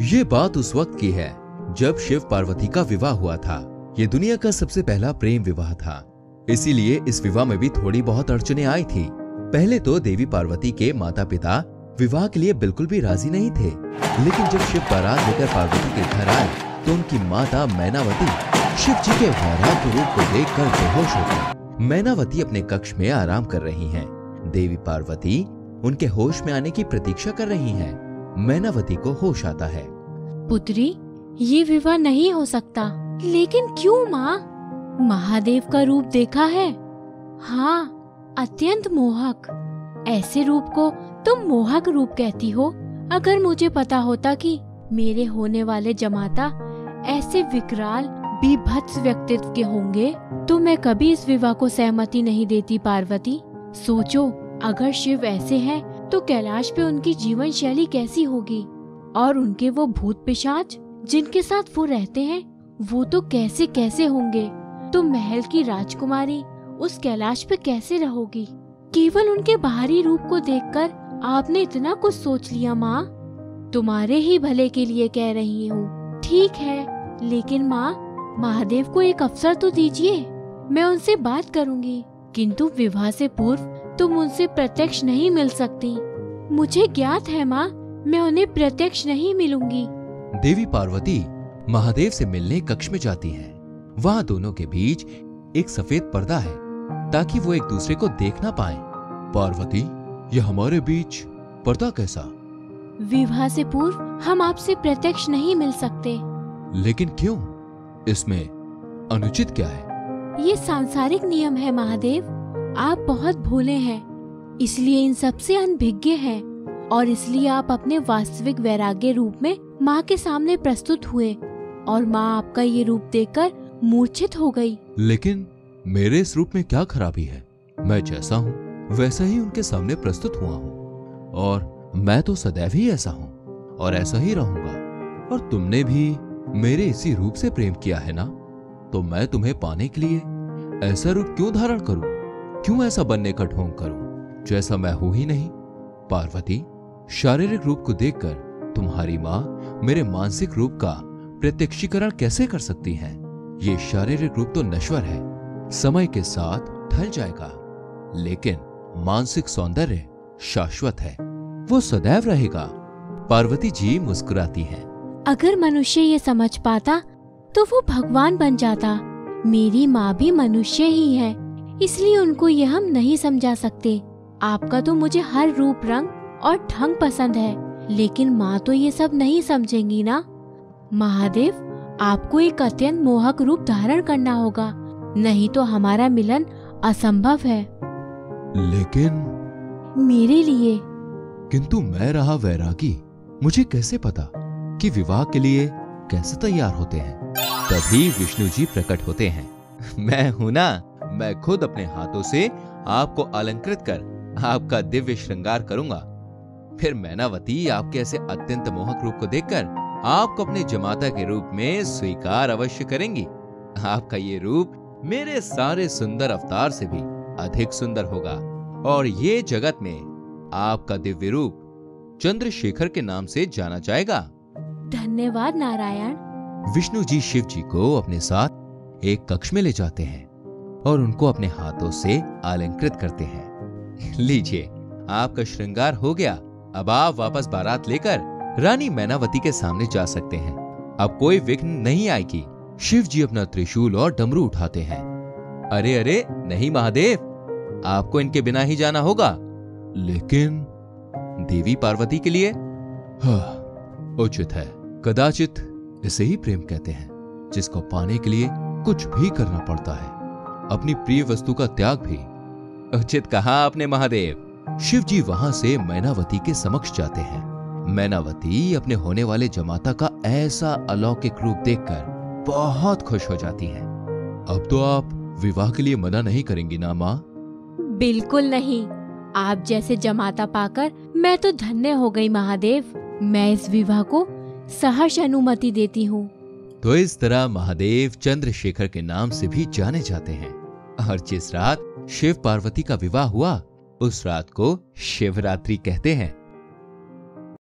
ये बात उस वक्त की है, जब शिव पार्वती का विवाह हुआ था। ये दुनिया का सबसे पहला प्रेम विवाह था। इसीलिए इस विवाह में भी थोड़ी बहुत अड़चने आई थी। पहले तो देवी पार्वती के माता पिता विवाह के लिए बिल्कुल भी राज़ी नहीं थे। लेकिन जब शिव बारात लेकर पार्वती के घर आए तो उनकी माता मैनावती शिव जी के वैराग्य रूप को देख कर बेहोश हो गई। मैनावती अपने कक्ष में आराम कर रही हैं। देवी पार्वती उनके होश में आने की प्रतीक्षा कर रही हैं। मैनावती को होश आता है। पुत्री, ये विवाह नहीं हो सकता। लेकिन क्यों माँ? महादेव का रूप देखा है। हाँ अत्यंत मोहक। ऐसे रूप को तुम मोहक रूप कहती हो। अगर मुझे पता होता कि मेरे होने वाले जमाता ऐसे विकराल, बीभत्स व्यक्तित्व के होंगे तो मैं कभी इस विवाह को सहमति नहीं देती, पार्वती। सोचो, अगर शिव ऐसे हैं तो कैलाश पे उनकी जीवन शैली कैसी होगी? और उनके वो भूत पिशाच, जिनके साथ वो रहते हैं, वो तो कैसे कैसे होंगे? तो महल की राजकुमारी उस कैलाश पे कैसे रहोगी? केवल उनके बाहरी रूप को देखकर आपने इतना कुछ सोच लिया, माँ? तुम्हारे ही भले के लिए कह रही हूँ। ठीक है, लेकिन माँ, महादेव को एक अवसर तो दीजिए। मैं उनसे बात करूँगी। किंतु विवाह से पूर्व तुम उनसे प्रत्यक्ष नहीं मिल सकती। मुझे ज्ञात है माँ मैं उन्हें प्रत्यक्ष नहीं मिलूँगी। देवी पार्वती महादेव से मिलने कक्ष में जाती हैं। वहाँ दोनों के बीच एक सफ़ेद पर्दा है ताकि वो एक दूसरे को देख ना पाए। पार्वती ये हमारे बीच पर्दा कैसा? विवाह से पूर्व हम आपसे प्रत्यक्ष नहीं मिल सकते। लेकिन क्यों? इसमें अनुचित क्या है? ये सांसारिक नियम है महादेव। आप बहुत भोले हैं, इसलिए इन सबसे अनभिज्ञ हैं, और इसलिए आप अपने वास्तविक वैराग्य रूप में माँ के सामने प्रस्तुत हुए, और माँ आपका ये रूप देखकर मूर्छित हो गई। लेकिन मेरे इस रूप में क्या खराबी है? मैं जैसा हूँ, वैसा ही उनके सामने प्रस्तुत हुआ हूँ, और मैं तो सदैव ही ऐसा हूँ, और ऐसा ही रहूँगा। और तुमने भी मेरे इसी रूप से प्रेम किया है ना? तो मैं तुम्हें पाने के लिए ऐसा रूप क्यों धारण करूँ? क्यों ऐसा बनने का ढोंग करूँ? जैसा मैं हूँ ही नहीं। पार्वती, शारीरिक रूप को देखकर तुम्हारी माँ मेरे मानसिक रूप का प्रत्यक्षीकरण कैसे कर सकती है? ये शारीरिक रूप तो नश्वर है। समय के साथ ढल जाएगा। लेकिन मानसिक सौंदर्य शाश्वत है। वो सदैव रहेगा। पार्वती जी मुस्कुराती हैं। अगर मनुष्य ये समझ पाता तो वो भगवान बन जाता। मेरी माँ भी मनुष्य ही है। इसलिए उनको ये हम नहीं समझा सकते। आपका तो मुझे हर रूप रंग और ढंग पसंद है लेकिन माँ तो ये सब नहीं समझेंगी ना? महादेव आपको एक अत्यंत मोहक रूप धारण करना होगा नहीं तो हमारा मिलन असंभव है। लेकिन मेरे लिए। किंतु मैं रहा वैरागी। मुझे कैसे पता कि विवाह के लिए कैसे तैयार होते हैं? तभी विष्णु जी प्रकट होते हैं। मैं हूँ ना? मैं खुद अपने हाथों से आपको अलंकृत कर आपका दिव्य श्रृंगार करूँगा। फिर मैनावती आपके ऐसे अत्यंत मोहक रूप को देखकर आपको अपने जमाता के रूप में स्वीकार अवश्य करेंगी। आपका ये रूप मेरे सारे सुंदर अवतार से भी अधिक सुंदर होगा। और ये जगत में आपका दिव्य रूप चंद्रशेखर के नाम से जाना जाएगा। धन्यवाद नारायण। विष्णु जी शिव जी को अपने साथ एक कक्ष में ले जाते हैं। और उनको अपने हाथों से अलंकृत करते हैं। लीजिए आपका श्रृंगार हो गया। अब आप वापस बारात लेकर रानी मैनावती के सामने जा सकते हैं। अब कोई विघ्न नहीं आएगी। शिव जी अपना त्रिशूल और डमरू उठाते हैं। अरे अरे नहीं महादेव आपको इनके बिना ही जाना होगा। लेकिन देवी पार्वती के लिए? हाँ, उचित है। कदाचित इसे ही प्रेम कहते हैं जिसको पाने के लिए कुछ भी करना पड़ता है। अपनी प्रिय वस्तु का त्याग भी। उचित कहा आपने महादेव? शिव जी वहाँ से मैनावती के समक्ष जाते हैं। मैनावती अपने होने वाले जमाता का ऐसा अलौकिक रूप देखकर बहुत खुश हो जाती हैं। अब तो आप विवाह के लिए मना नहीं करेंगी ना माँ? बिल्कुल नहीं। आप जैसे जमाता पाकर मैं तो धन्य हो गई महादेव। मैं इस विवाह को सहर्ष अनुमति देती हूँ। तो इस तरह महादेव चंद्रशेखर के नाम से भी जाने जाते हैं। और जिस रात शिव पार्वती का विवाह हुआ उस रात को शिवरात्रि कहते हैं।